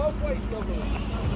both ways, Governor.